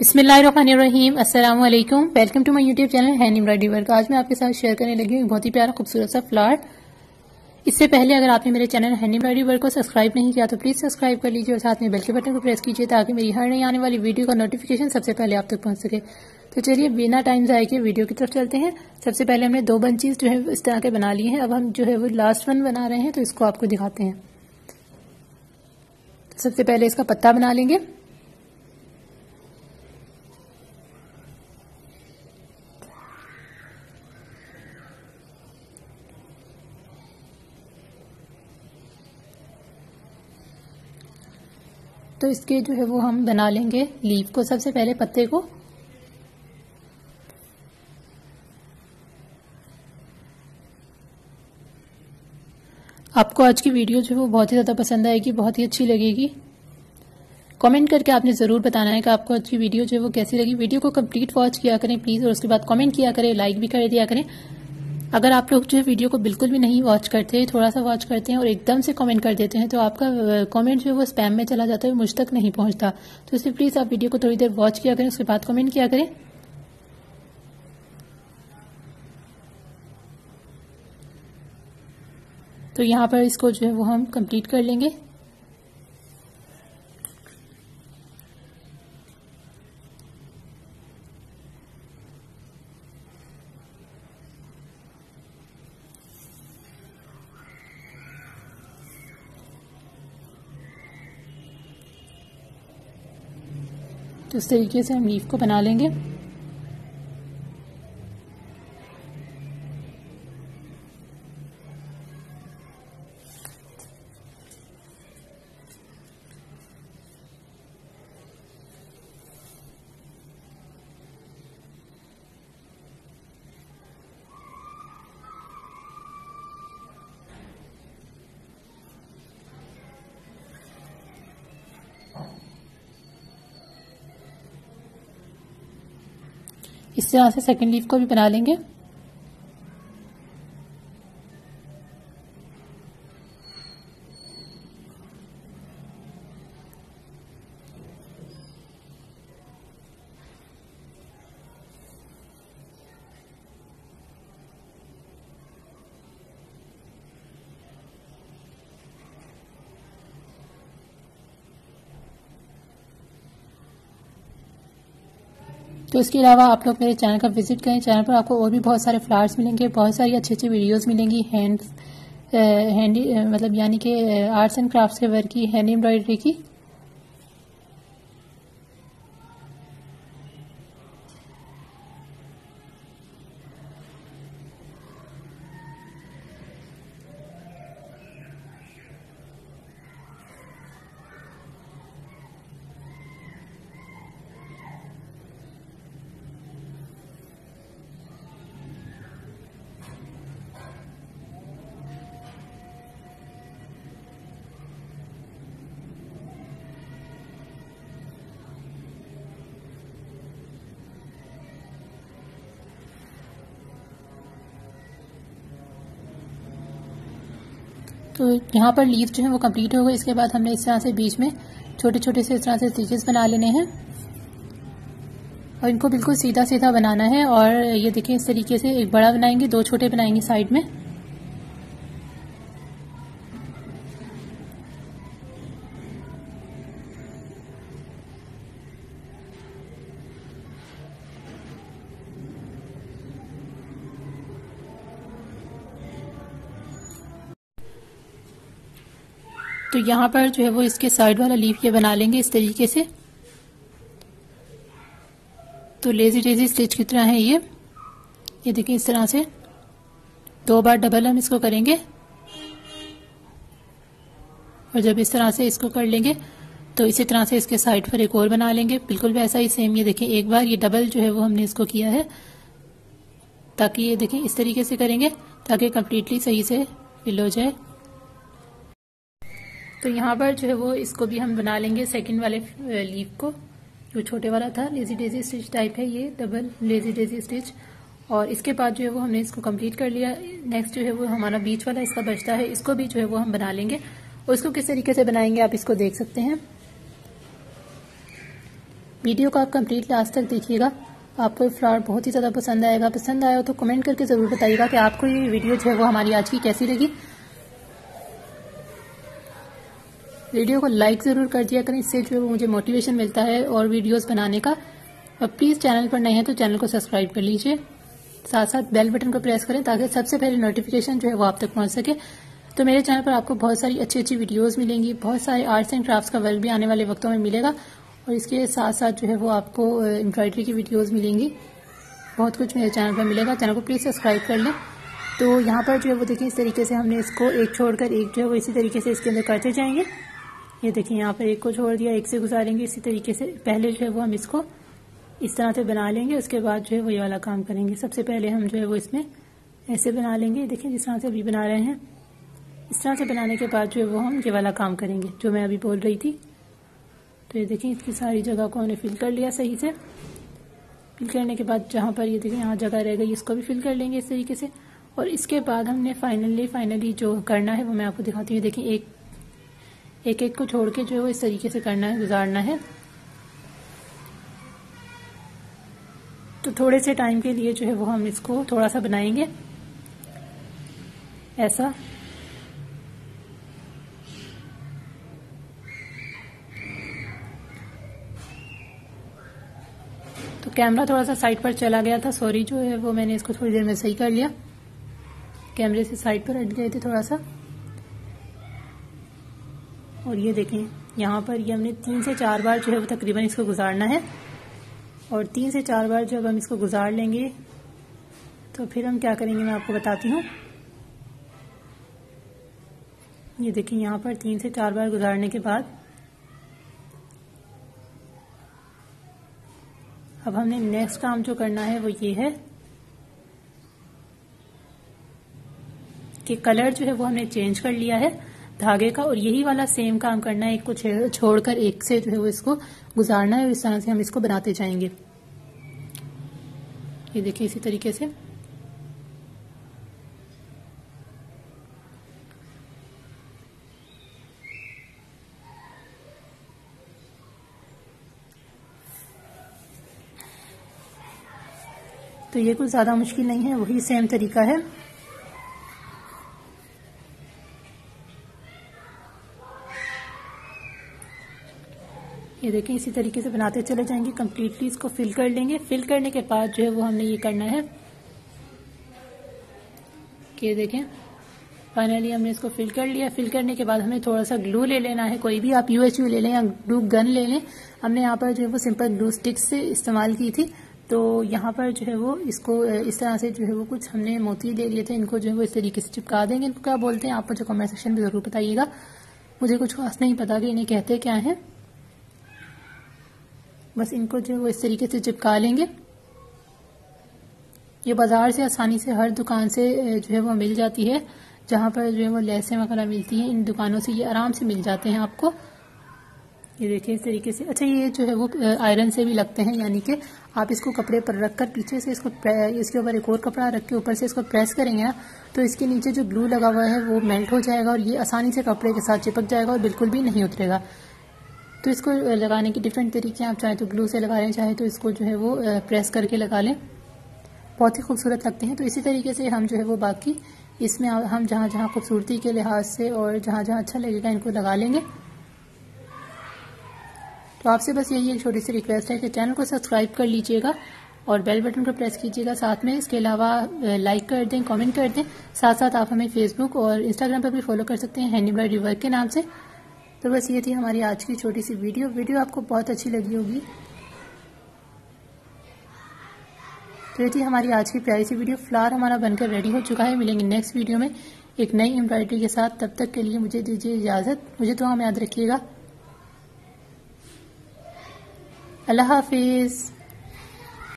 बिस्मिल्लाहिर्रहमानिर्रहीम। अस्सलाम वालेकुम welcome to my YouTube channel hand embroidery work आज मैं आपके साथ शेयर करने लगी हूँ बहुत ही प्यारा, खूबसूरत सा फ्लावर इससे पहले अगर आपने मेरे चैनल हैंड एम्ब्रॉयडरी वर्क को सब्सक्राइब नहीं किया तो प्लीज़ सब्सक्राइब कर लीजिए और साथ में बेल के बटन को प्रेस कीजिए ताकि मेरी हर नई आने वाली वीडियो का नोटिफिकेशन सबसे पहले आप तक पहुँच सके। तो चलिए, बिना टाइम जाए के वीडियो की तरफ़ चलते हैं। सबसे पहले हमने दो बंचीज जो है इस तरह के बना लिए हैं। अब हम जो है वो लास्ट वन बना रहे हैं तो इसको आपको दिखाते हैं। सबसे पहले इसका पत्ता बना लेंगे। तो इसके जो है वो हम बना लेंगे लीफ को, सबसे पहले पत्ते को। आपको आज की वीडियो जो है वो बहुत ही ज़्यादा पसंद आएगी, बहुत ही अच्छी लगेगी। कमेंट करके आपने ज़रूर बताना है कि आपको आज की वीडियो जो है वो कैसी लगी। वीडियो को कंप्लीट वॉच किया करें प्लीज़, और उसके बाद कमेंट किया करें, लाइक भी कर दिया करें। अगर आप लोग जो है वीडियो को बिल्कुल भी नहीं वॉच करते थोड़ा सा वॉच करते हैं और एकदम से कमेंट कर देते हैं तो आपका कमेंट जो है वो स्पैम में चला जाता है मुझ तक नहीं पहुँचता। तो इसलिए प्लीज़ आप वीडियो को थोड़ी देर वॉच किया करें, उसके बाद कमेंट किया करें। तो यहाँ पर इसको जो है वो हम कंप्लीट कर लेंगे। तो इस तरीके से हम लीफ को बना लेंगे। इस तरह से सेकेंड लीफ को भी बना लेंगे। तो इसके अलावा आप लोग मेरे चैनल का विज़िट करें। चैनल पर आपको और भी बहुत सारे फ्लावर्स मिलेंगे, बहुत सारी अच्छी अच्छी वीडियोज़ मिलेंगी हैंड हैंडी मतलब यानी कि आर्ट्स एंड क्राफ्ट के वर्क की, हैंड एम्ब्रॉयडरी की। तो यहाँ पर लीव जो है वो कंप्लीट हो गई इसके बाद हमने इस तरह से बीच में छोटे छोटे से इस तरह से स्टिचेस बना लेने हैं। और इनको बिल्कुल सीधा सीधा बनाना है और ये देखें इस तरीके से एक बड़ा बनाएँगे, दो छोटे बनाएँगे साइड में। तो यहाँ पर जो है वो इसके साइड वाला लीफ ये बना लेंगे इस तरीके से। तो लेजी लेजी स्टिच की तरह है ये। ये देखिए इस तरह से। दो बार डबल हम इसको करेंगे। और जब इस तरह से इसको कर लेंगे तो इसी तरह से इसके साइड पर एक और बना लेंगे। बिल्कुल वैसा ही सेम ये देखिए, एक बार ये डबल जो है वो हमने इसको किया है। ताकि ये देखें इस तरीके से करेंगे, ताकि कम्प्लीटली सही से फिल हो जाए। तो यहाँ पर जो है वो इसको भी हम बना लेंगे सेकंड वाले लीफ को। जो छोटे वाला था लेजी डेजी स्टिच टाइप है ये डबल लेजी डेजी स्टिच और इसके बाद जो है वो हमने इसको कंप्लीट कर लिया। नेक्स्ट जो है वो हमारा बीच वाला इसका बचता है, इसको भी जो है वो हम बना लेंगे। और इसको किस तरीके से बनाएँगे आप इसको देख सकते हैं। वीडियो को आप कंप्लीट लास्ट तक देखिएगा। आपको फ्लावर बहुत ही ज़्यादा पसंद आएगा। पसंद आया तो कमेंट करके ज़रूर बताइएगा कि आपको ये वीडियो जो है वो हमारी आज की कैसी लगी। वीडियो को लाइक ज़रूर कर दिया करें, इससे जो मुझे मोटिवेशन मिलता है और वीडियोस बनाने का। और प्लीज़ चैनल पर नए हैं तो चैनल को सब्सक्राइब कर लीजिए। साथ साथ बेल बटन को प्रेस करें ताकि सबसे पहले नोटिफिकेशन जो है वो आप तक पहुँच सके। तो मेरे चैनल पर आपको बहुत सारी अच्छी अच्छी वीडियोज़ मिलेंगी, बहुत सारे आर्ट्स एंड क्राफ्ट्स का वर्क भी आने वाले वक्तों में मिलेगा। और इसके साथ साथ जो है वो आपको एम्ब्रॉयडरी की वीडियोज़ मिलेंगी। बहुत कुछ मेरे चैनल पर मिलेगा। चैनल को प्लीज़ सब्सक्राइब कर लें। तो यहाँ पर जो है वो देखिए, इस तरीके से हमने इसको एक छोड़कर एक जो है वो इसी तरीके से इसके अंदर करते जाएँगे। ये देखिए, यहाँ पर एक को छोड़ दिया, एक से गुजारेंगे, इसी तरीके से पहले जो है वो हम इसको इस तरह से बना लेंगे, उसके बाद जो है वो ये वाला काम करेंगे। सबसे पहले हम जो है वो इसमें ऐसे बना लेंगे। देखिए, जिस तरह से अभी बना रहे हैं, इस तरह से बनाने के बाद जो है वो हम ये वाला काम करेंगे, जो मैं अभी बोल रही थी। तो ये देखिए, इसकी सारी जगह को हमने फिल कर लिया सही से। फिल करने के बाद जहाँ पर ये देखिए, यहाँ जगह रह गई, इसको भी फिल कर लेंगे इस तरीके से। और इसके बाद हमने फाइनली फाइनली जो करना है वो मैं आपको दिखाती हूँ। देखिए, एक एक एक को छोड़ के जो है वो इस तरीके से करना है गुजारना है। तो थोड़े से टाइम के लिए जो है वो हम इसको थोड़ा सा बनाएँगे। ऐसा। तो कैमरा थोड़ा सा साइड पर चला गया था सॉरी जो है वो मैंने इसको थोड़ी देर में सही कर लिया। कैमरे से साइड पर हट गए थे थोड़ा सा और ये देखें, यहाँ पर ये हमने तीन से चार बार जो है वो तकरीबन इसको गुजारना है। और तीन से चार बार जब हम इसको गुजार लेंगे तो फिर हम क्या करेंगे मैं आपको बताती हूँ। ये देखिए यहाँ पर तीन से चार बार गुजारने के बाद अब हमने नेक्स्ट काम जो करना है वो ये है कि कलर जो है वो हमने चेंज कर लिया है। धागे का और यही वाला सेम काम करना है, एक को छोड़कर एक से जो है वो इसको गुजारना है और इस तरह से हम इसको बनाते जाएँगे। ये देखिए इसी तरीके से। तो ये कुछ ज़्यादा मुश्किल नहीं है, वही सेम तरीका है। ये देखें, इसी तरीके से बनाते चले जाएँगे कम्प्लीटली इसको फिल कर लेंगे। फिल करने के बाद जो है वो हमने ये करना है कि देखें फाइनली हमने इसको फिल कर लिया। फिल करने के बाद हमें थोड़ा सा ग्लू ले लेना है। कोई भी आप यूएचयू ले लें या ग्लू गन ले लें, हमने यहाँ पर जो है वो सिंपल ग्लू स्टिक से इस्तेमाल की थी। तो यहाँ पर जो है वो इसको, इस तरह से जो है वो कुछ हमने मोती ले लिए थे। इनको जो है वो इस तरीके से चिपका देंगे। इनको क्या बोलते हैं, आप मुझे कमेंट सेक्शन में ज़रूर बताइएगा। मुझे कुछ खास नहीं पता कि इन्हें कहते क्या है। बस इनको जो है वो इस तरीके से चिपका लेंगे। ये बाज़ार से आसानी से हर दुकान से जो है वो मिल जाती है, जहाँ पर जो है वो लेसें वगैरह मिलती हैं, इन दुकानों से ये आराम से मिल जाते हैं आपको। ये देखिए इस तरीके से। अच्छा ये जो है वो आयरन से भी लगते हैं, यानी कि आप इसको कपड़े पर रखकर पीछे से इसको इसके ऊपर एक और कपड़ा रख के ऊपर से इसको प्रेस करेंगे ना तो इसके नीचे जो ग्लू लगा हुआ है वो मेल्ट हो जाएगा और ये आसानी से कपड़े के साथ चिपक जाएगा और बिल्कुल भी नहीं उतरेगा। तो इसको लगाने के डिफरेंट तरीके आप चाहे तो ग्लू से लगा लें चाहे तो इसको जो है वो प्रेस करके लगा लें। बहुत ही खूबसूरत लगते हैं। तो इसी तरीके से हम जो है वो बाकी, इसमें हम जहाँ जहाँ खूबसूरती के लिहाज से और जहाँ जहाँ अच्छा लगेगा, इनको लगा लेंगे। तो आपसे बस यही एक छोटी सी रिक्वेस्ट है कि चैनल को सब्सक्राइब कर लीजिएगा और बेल बटन को प्रेस कीजिएगा साथ में। इसके अलावा लाइक कर दें कमेंट कर दें। साथ साथ आप हमें फेसबुक और इंस्टाग्राम पर भी फॉलो कर सकते हैं हैंड वर्क के नाम से। तो बस ये थी हमारी आज की छोटी सी वीडियो। वीडियो आपको बहुत अच्छी लगी होगी। तो ये थी हमारी आज की प्यारी सी वीडियो। फ्लावर हमारा बनकर रेडी हो चुका है। मिलेंगे नेक्स्ट वीडियो में एक नई एम्ब्रॉयडरी के साथ। तब तक के लिए मुझे दीजिए इजाज़त। मुझे तो हम याद रखिएगा। अल्लाह हाफिज़।